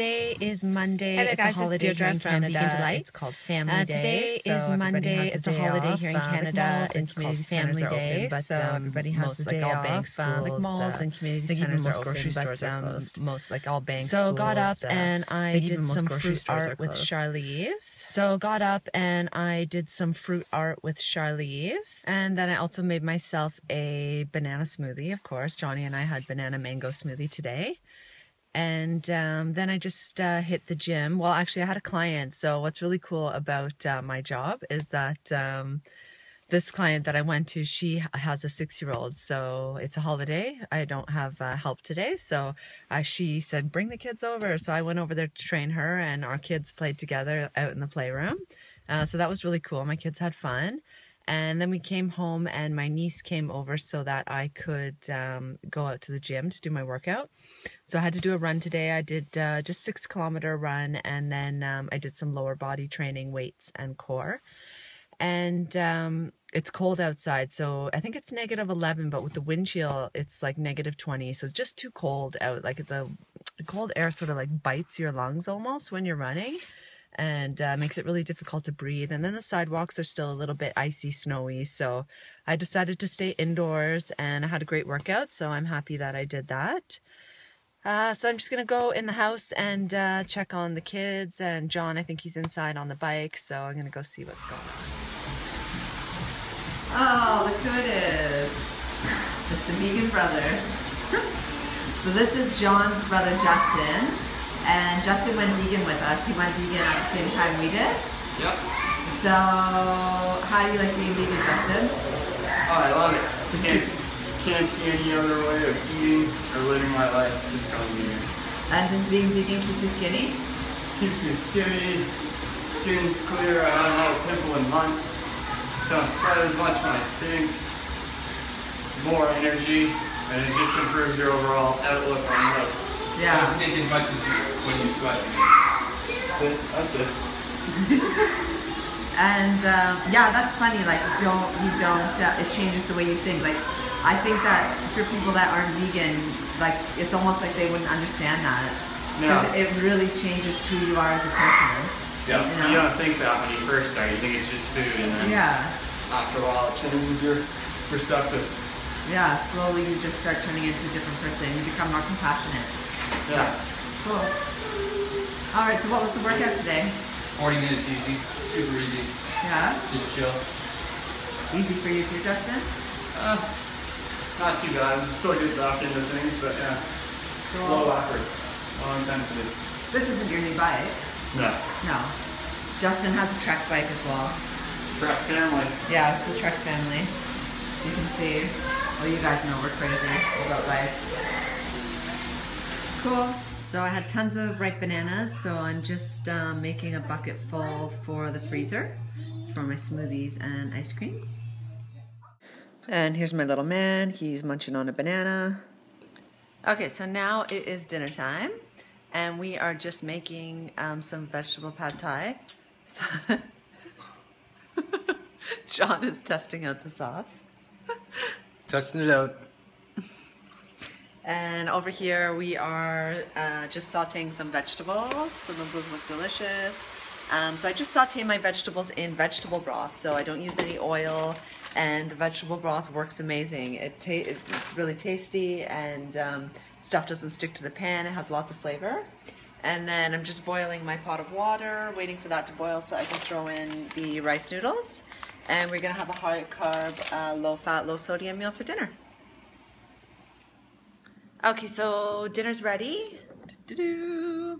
Today is Monday. Hey there, it's guys, a it's holiday Deirdre here in Canada. Delight. It's called Family Uh, Day. today is everybody Monday. It's a holiday off. here in like Canada. malls It's called Family Day, open, but so um, everybody has most the like day all off. banks, like malls uh, and community centers most are grocery open, but, stores are closed. Most like all banks. So got up uh, and I did some fruit art with. Charlize. So got up and I did some fruit art with Charlize. And then I also made myself a banana smoothie, of course. Johnny and I had banana mango smoothie today. And um, then I just uh, hit the gym. Well, actually, I had a client. So, what's really cool about uh, my job is that um, this client that I went to, she has a six year old. So, it's a holiday. I don't have uh, help today. So, she said, bring the kids over. So, I went over there to train her, and our kids played together out in the playroom. Uh, so, that was really cool. My kids had fun. And then we came home, and my niece came over so that I could um, go out to the gym to do my workout. So I had to do a run today. I did uh, just six kilometer run, and then um, I did some lower body training, weights and core. And um, it's cold outside, so I think it's negative 11, but with the wind chill, it's like negative 20. So it's just too cold out. Like the cold air sort of like bites your lungs almost when you're running and uh, makes it really difficult to breathe. And then the sidewalks are still a little bit icy, snowy. So I decided to stay indoors and I had a great workout. So I'm happy that I did that. Uh, so I'm just going to go in the house and uh, check on the kids. And Jon, I think he's inside on the bike. So I'm going to go see what's going on. Oh, look who it is. It's the Vegan Brothers. so this is Jon's brother, Justin. And Justin went vegan with us. He went vegan at the same time we did. Yep. So, how do you like being vegan, Justin? Oh, I love it. Can't, can't see any other way of eating or living my life since going vegan. And does being vegan keep you skinny? Keeps me skinny, skin's clear, I haven't had a pimple in months. Don't sweat as much when I stink. More energy, and it just improves your overall outlook on life. Yeah. Don't stink as much as when you sweat. That's it. And um, yeah, that's funny. Like, don't you don't? Uh, it changes the way you think. Like, I think that for people that aren't vegan, like it's almost like they wouldn't understand that. Yeah. Because it really changes who you are as a person. Yeah. You You don't think that when you first start. You think it's just food, and then Yeah. after a while, it changes your perspective. Yeah. Slowly, you just start turning into a different person. You become more compassionate. Yeah. Cool. All right. So, what was the workout today? 40 minutes easy, super easy, Yeah. just chill. Easy for you too, Justin. Uh, not too bad. I'm still getting back into things, but yeah. Cool. Low effort, low intensity. This isn't your new bike. No. No. Justin has a Trek bike as well. Trap family. Yeah, it's the Trek family. You can see. Well, you guys know we're crazy about bikes. Cool. So I had tons of ripe bananas, so I'm just um, making a bucket full for the freezer for my smoothies and ice cream. And here's my little man. He's munching on a banana. Okay, so now it is dinner time, and we are just making um, some vegetable pad thai. So Jon is testing out the sauce. Testing it out. And over here we are uh, just sauteing some vegetables. Some of those look delicious. Um, so I just saute my vegetables in vegetable broth, so I don't use any oil, and the vegetable broth works amazing. It it's really tasty, and um, stuff doesn't stick to the pan. It has lots of flavor. And then I'm just boiling my pot of water, waiting for that to boil so I can throw in the rice noodles. And we're gonna have a high carb, uh, low fat, low sodium meal for dinner. Okay, so dinner's ready.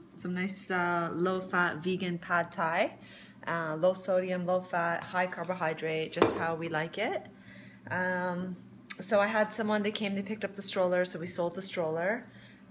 Some nice uh, low-fat vegan pad thai. Uh, low sodium, low fat, high carbohydrate, just how we like it. Um, so I had someone, they came, they picked up the stroller, so we sold the stroller.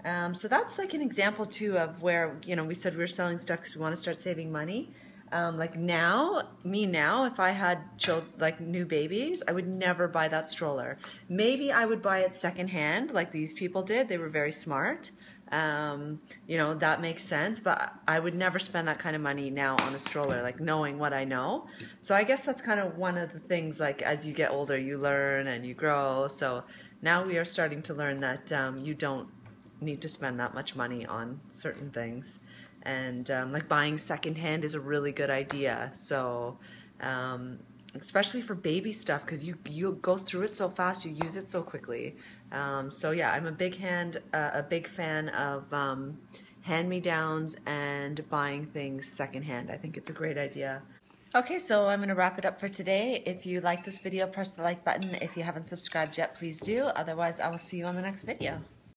Um, so that's like an example too of where, you know, we said we were selling stuff because we want to start saving money. Um, like now, me now, if I had child, like new babies, I would never buy that stroller. Maybe I would buy it secondhand, like these people did. They were very smart. Um, you know, that makes sense, but I would never spend that kind of money now on a stroller, like knowing what I know. So I guess that's kind of one of the things, like as you get older, you learn and you grow. So now we are starting to learn that um, you don't need to spend that much money on certain things. And um, like buying secondhand is a really good idea. So, um, especially for baby stuff, because you you go through it so fast, you use it so quickly. Um, so yeah, I'm a big hand, uh, a big fan of um, hand-me-downs and buying things secondhand. I think it's a great idea. Okay, so I'm going to wrap it up for today. If you like this video, press the like button. If you haven't subscribed yet, please do. Otherwise, I will see you on the next video.